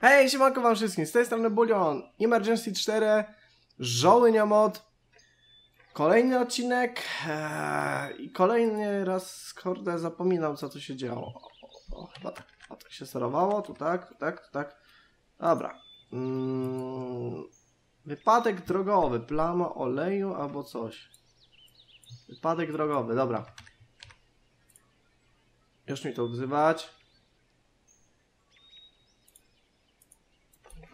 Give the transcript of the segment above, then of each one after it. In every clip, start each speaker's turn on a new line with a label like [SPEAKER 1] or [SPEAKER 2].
[SPEAKER 1] Hej, siemanko wam wszystkim, z tej strony Bulion, Emergency 4, Żołynia mod, kolejny odcinek eee, i kolejny raz, kurde, zapominam co tu się działo. O, o, chyba tak, a tak się sterowało, tu tak, tu tak, tu tak. Dobra. Mm, wypadek drogowy, plama oleju albo coś. Wypadek drogowy, dobra. Już mi to odzywać.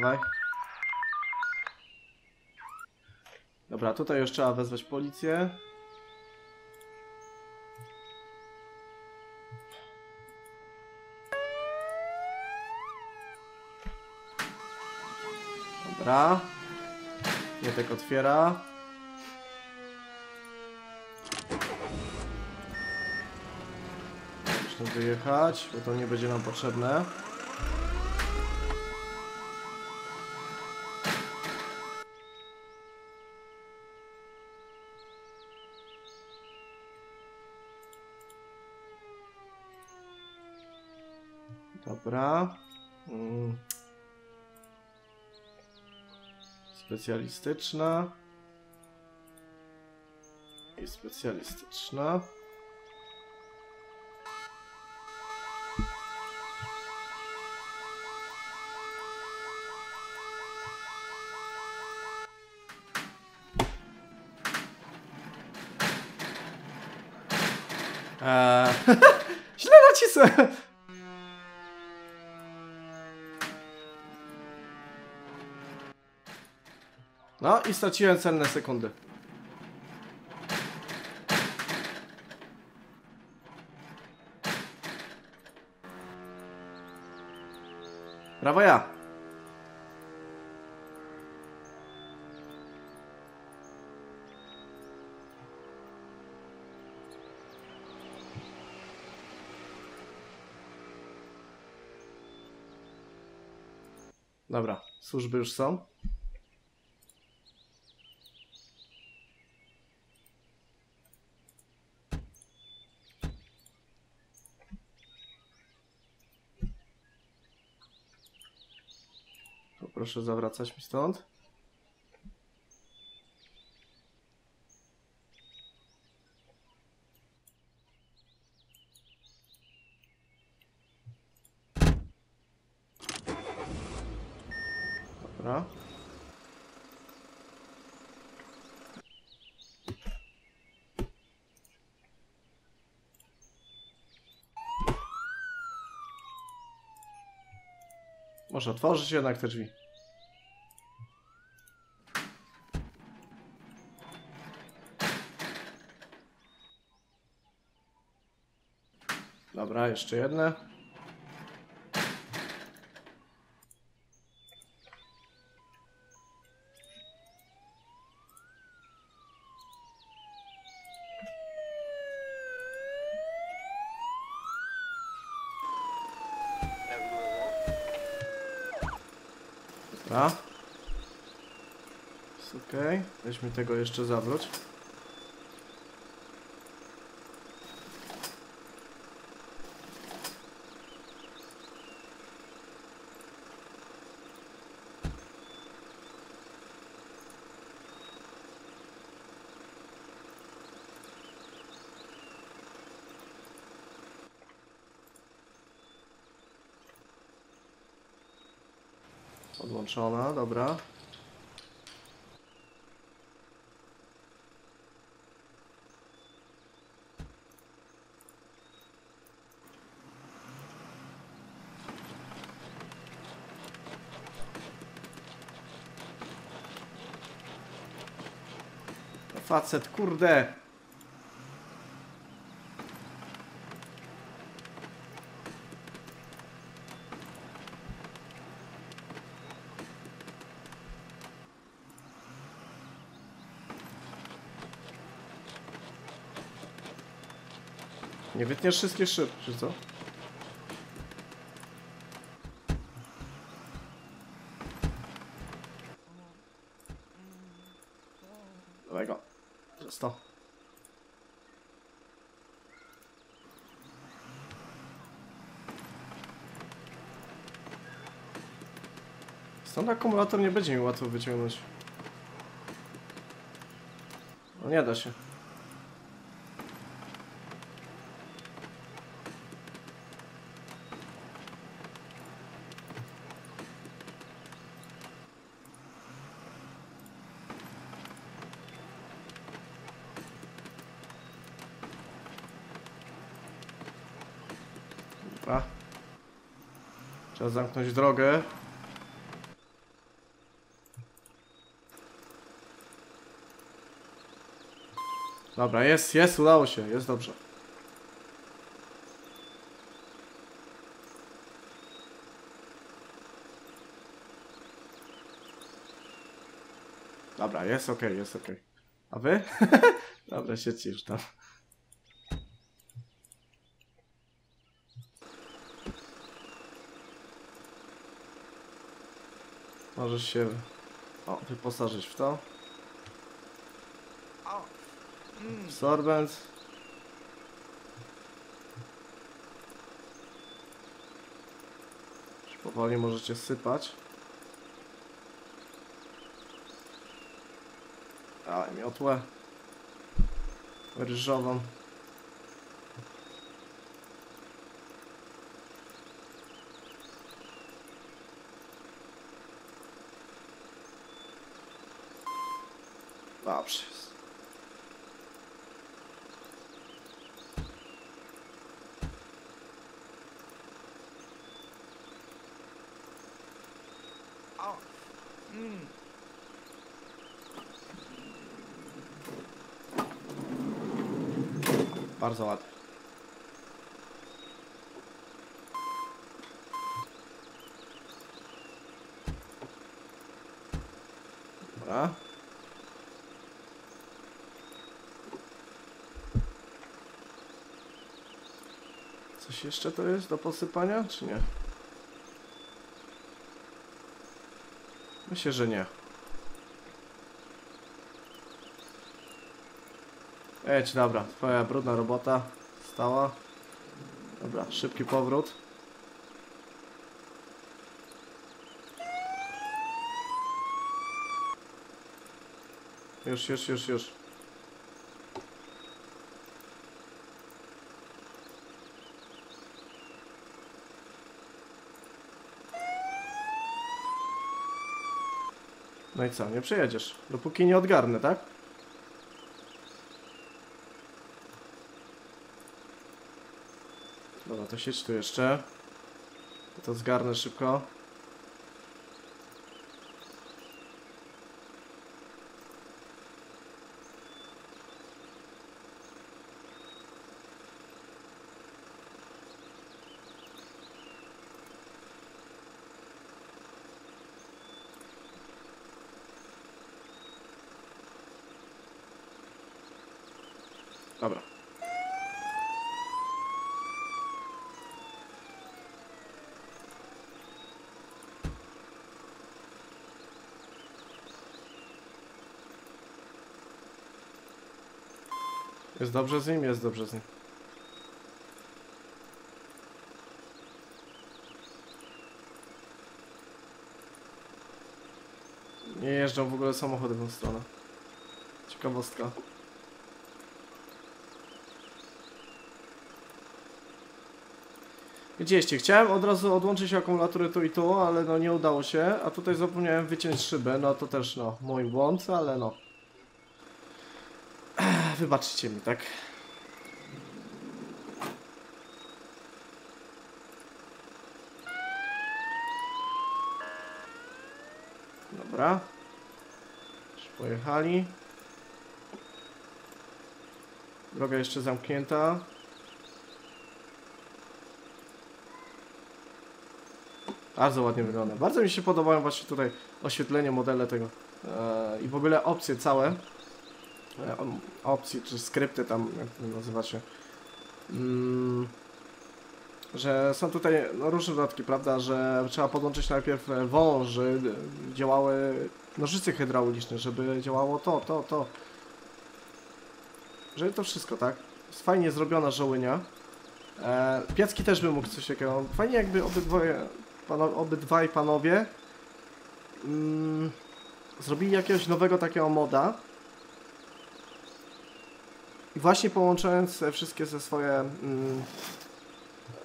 [SPEAKER 1] Dawaj. Dobra, tutaj już trzeba wezwać policję. Dobra. Mietek otwiera. Muszę wyjechać, bo to nie będzie nam potrzebne. Dobra. Mm. Specjalistyczna. I specjalistyczna. Eee, źle nacisnąłem. No i straciłem cenne sekundy. Brawo ja. Dobra, służby już są. To proszę zawracać mi stąd. Dobra. Może otworzyć jednak te drzwi. Dobra, jeszcze jedne. Dobra. Jest okej. Weźmy tego jeszcze zawróć. Podłączona, dobra. Facet, kurde! Nie wytniesz wszystkie szyb, czy co? Dawaj. Przez to. Stąd akumulator nie będzie mi łatwo wyciągnąć. No nie da się. Dobra. Trzeba zamknąć drogę. Dobra, jest, jest, udało się, jest dobrze. Dobra, jest ok, jest ok. A wy? Dobra, siedźcie już tam. Możesz się o, wyposażyć w to. Sorbent. Już powoli możecie sypać. A, miotłę. Ryżową. Dobrze jest. Bardzo ładnie. Dobra. Coś jeszcze to jest do posypania, czy nie? Myślę, że nie. Eć, dobra, twoja brudna robota stała. Dobra, szybki powrót. Już, już, już, już. No i co, nie przejedziesz, dopóki nie odgarnę, tak? Dobra, to siedź tu jeszcze. To zgarnę szybko. Dobra. Jest dobrze z nim? Jest dobrze z nim. Nie jeżdżą w ogóle samochody w tą stronę. Ciekawostka. Widzieliście, chciałem od razu odłączyć akumulatory tu i tu, ale no nie udało się, a tutaj zapomniałem wyciąć szybę, no to też no mój błąd, ale no. Wybaczcie mi, tak? Dobra. Już pojechali. Droga jeszcze zamknięta. Bardzo ładnie wygląda. Bardzo mi się podobają właśnie tutaj oświetlenie, modele tego e, i w ogóle opcje całe. E, opcje czy skrypty tam, jak to nazywacie. Mm, że są tutaj no, różne dodatki, prawda, że trzeba podłączyć najpierw e, wąż, żeby działały nożyce hydrauliczne, żeby działało to, to, to. Żeby to wszystko, tak? Fajnie zrobiona żołynia. E, Piacki też by mógł coś takiego. Fajnie jakby obydwoje, pano, obydwaj panowie mm, zrobili jakiegoś nowego takiego moda. I właśnie połączając wszystkie ze swoje mm,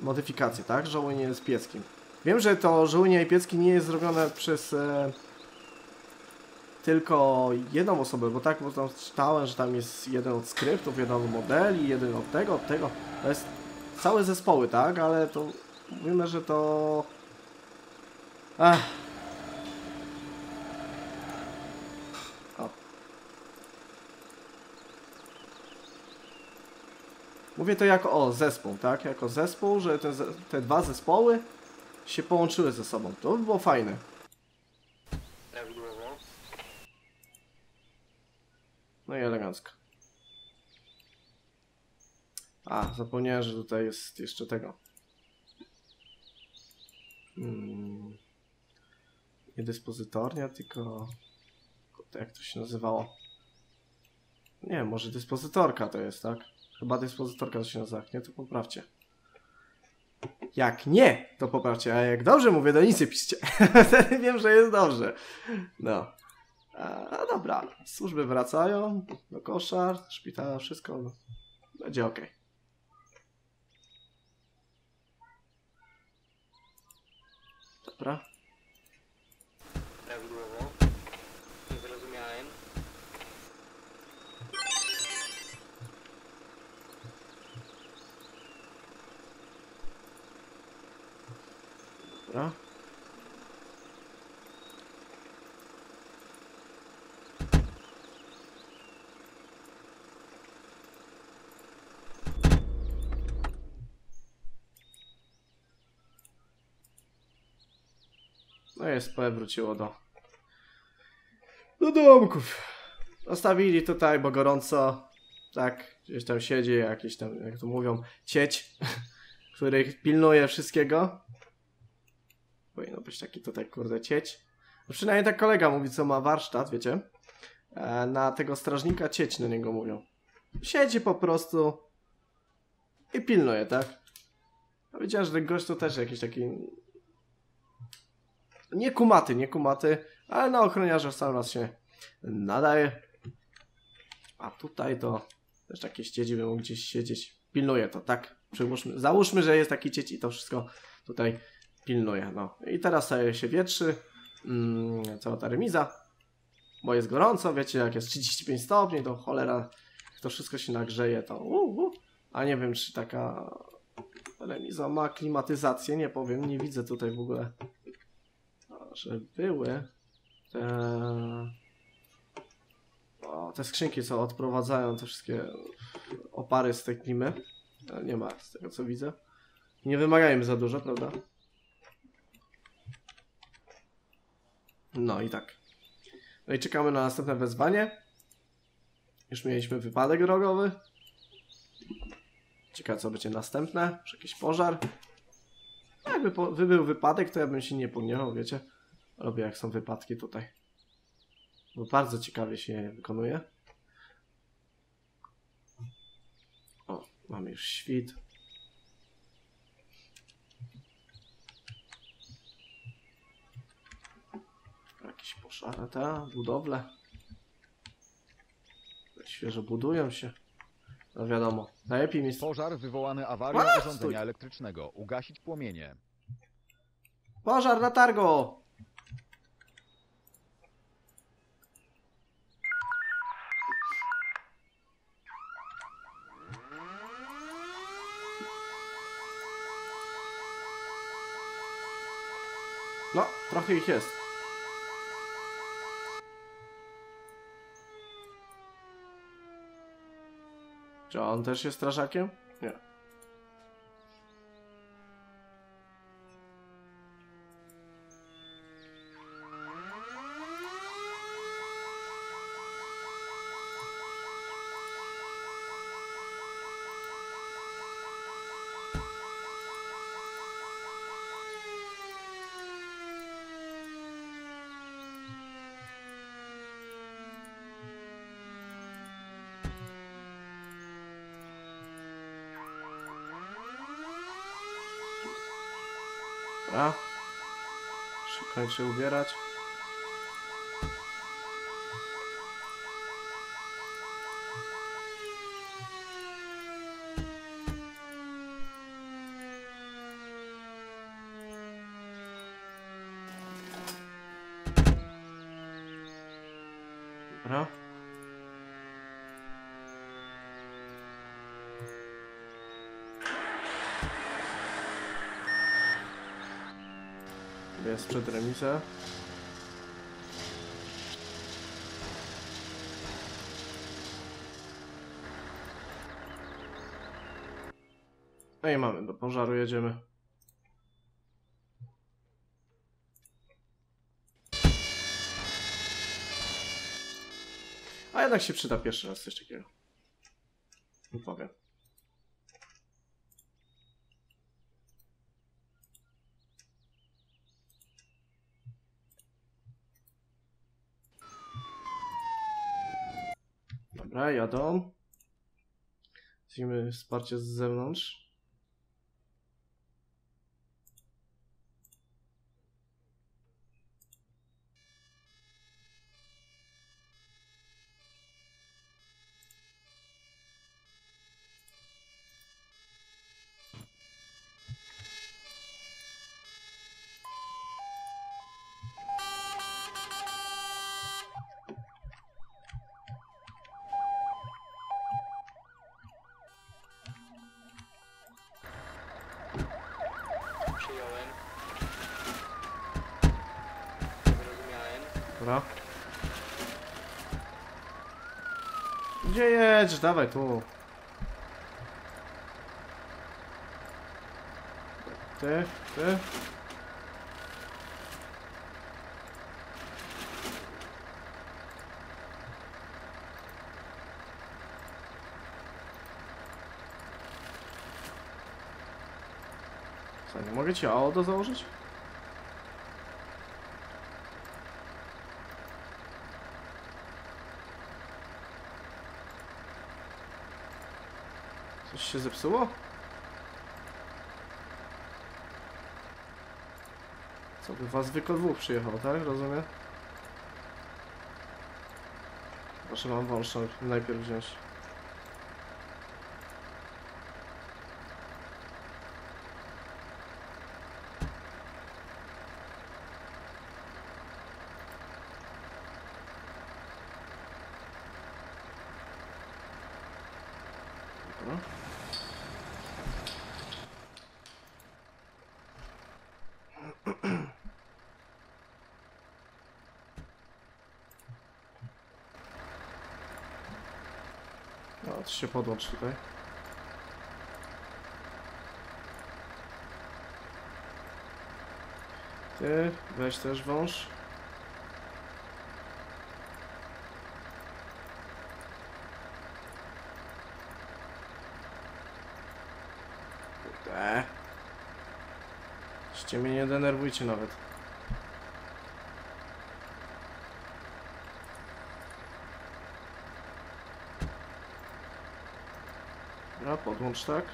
[SPEAKER 1] modyfikacje, tak? Żołnierz z pieckim. Wiem, że to żołnierz i piecki nie jest zrobione przez e, tylko jedną osobę, bo tak, bo tam czytałem, że tam jest jeden od skryptów, jeden od modeli, jeden od tego, od tego. To jest całe zespoły, tak? Ale to mówimy, że to... Ach. Mówię to jako o zespół, tak? Jako zespół, że te, te dwa zespoły się połączyły ze sobą. To by było fajne. No i elegancko. A, zapomniałem, że tutaj jest jeszcze tego. Hmm. Nie dyspozytornia, tylko... Jak to się nazywało? Nie, może dyspozytorka to jest, tak? Chyba dyspozytorka to się nazywa. Nie, to poprawcie. Jak nie, to poprawcie. A jak dobrze mówię, to nic nie piszcie. Wtedy wiem, że jest dobrze. No. A dobra, służby wracają do koszar, szpitala, wszystko no, będzie ok. Dobra, dobra. No i SP wróciło do do domków. Zostawili tutaj, bo gorąco. Tak, gdzieś tam siedzi jakiś tam, jak to mówią, cieć, który pilnuje wszystkiego. Być taki tutaj, kurde, cieć. No przynajmniej tak kolega mówi, co ma warsztat, wiecie. E, na tego strażnika cieć na niego mówią. Siedzi po prostu i pilnuje, tak? A wiedziałem, że ten gość to też jakiś taki... Nie kumaty, nie kumaty, ale na ochroniarza sam raz się nadaje. A tutaj to też takie siedzi, by mógł gdzieś siedzieć. Pilnuje to, tak? Przyłóżmy, załóżmy, że jest taki cieć i to wszystko tutaj pilnuje. No i teraz się wietrzy. Mm, cała ta remiza. Bo jest gorąco, wiecie, jak jest 35 stopni, to cholera, to wszystko się nagrzeje, to uh, uh. A nie wiem, czy taka remiza ma klimatyzację, nie powiem, nie widzę tutaj w ogóle, że były te... O, te skrzynki, co odprowadzają te wszystkie opary z tej klimy. Nie ma, z tego co widzę. Nie wymagają za dużo, prawda? No i tak. No i czekamy na następne wezwanie. Już mieliśmy wypadek drogowy. Ciekawe co będzie następne. Może jakiś pożar. No jakby po, by był wypadek, to ja bym się nie pogniewał, wiecie. Robię jak są wypadki tutaj. Bo bardzo ciekawie się je wykonuje. O, mamy już świt. Jakieś poszare te budowle. Świeżo budują się. No wiadomo, najlepiej mi...
[SPEAKER 2] Pożar wywołany awarią
[SPEAKER 1] A,
[SPEAKER 2] urządzenia
[SPEAKER 1] stój.
[SPEAKER 2] elektrycznego. Ugasić płomienie.
[SPEAKER 1] Pożar na targo! No, trochę ich jest. Czy on też jest strażakiem? Nie. Dobra. Szukać się ubierać. Dobra. Jest przed remisę. No i mamy, do pożaru jedziemy. A jednak się przyda pierwszy raz coś takiego. Nie powiem. Dobra, jadą. Widzimy wsparcie z zewnątrz.
[SPEAKER 3] Przyjąłem. Zrozumiałem.
[SPEAKER 1] Dobra. Gdzie jedziesz? Dawaj tu. Ty, ty. Co, nie mogę ci auto założyć? Coś się zepsuło? Co by was zwykle dwóch przyjechał, tak? Rozumiem? Proszę mam wąż najpierw wziąć. Dobra. No, to się podłącz tutaj. Ty, weź też wąż. Kurde. Jeszcze mnie nie denerwujcie nawet. Dobra, podłącz tak.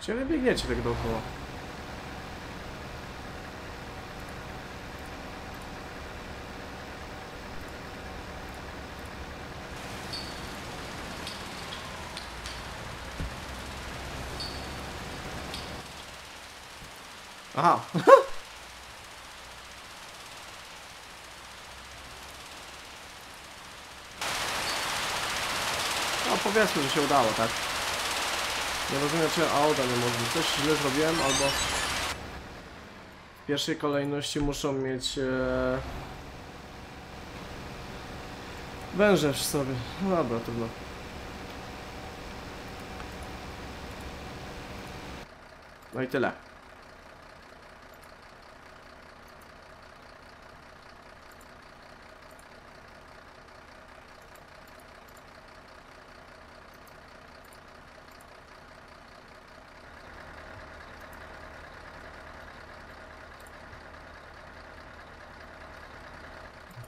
[SPEAKER 1] Gdzie wy biegniecie tak dookoła? Aha. No powiedzmy, że się udało, tak? Nie rozumiem, czy auta nie mogli. Coś źle zrobiłem, albo... W pierwszej kolejności muszą mieć... E... W sobie. No dobra, trudno. No i tyle.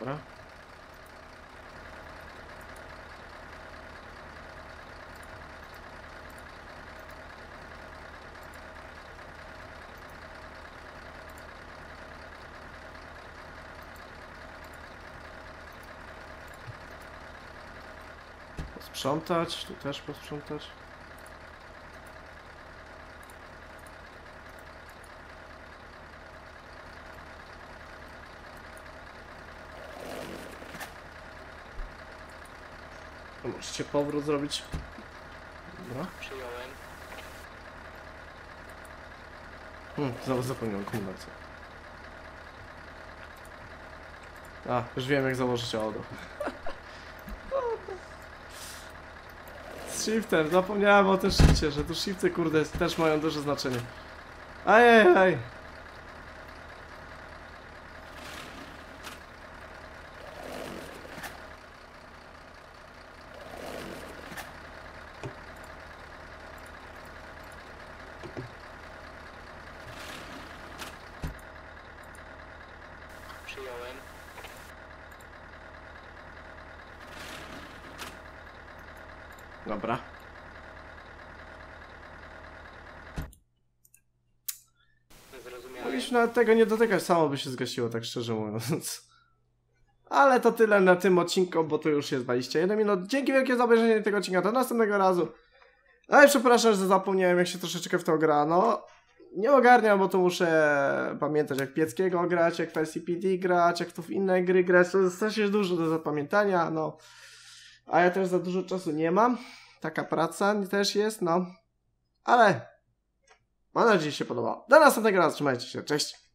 [SPEAKER 1] Dobra. Posprzątać, tu też posprzątać. To Możecie powrót zrobić. Dobra.
[SPEAKER 3] Przyjąłem.
[SPEAKER 1] Hmm, znowu zapomniałem kumulację. A, już wiem jak założyć auto. Z shiftem, zapomniałem o tym shifcie, że tu shifty kurde też mają duże znaczenie. Ajajaj.
[SPEAKER 3] Przyjąłem.
[SPEAKER 1] Dobra. Mogliśmy nawet tego nie dotykać, samo by się zgasiło, tak szczerze mówiąc. Ale to tyle na tym odcinku, bo to już jest 21 minut. Dzięki wielkie za obejrzenie tego odcinka, do następnego razu. No i przepraszam, że zapomniałem jak się troszeczkę w to gra, no. Nie ogarniam, bo to muszę pamiętać jak Pieckiego grać, jak w LCPD grać, jak tu w inne gry grać. To jest strasznie dużo do zapamiętania, no. A ja też za dużo czasu nie mam. Taka praca też jest, no. Ale Mam nadzieję, że się podobało. Do następnego razu, trzymajcie się, cześć!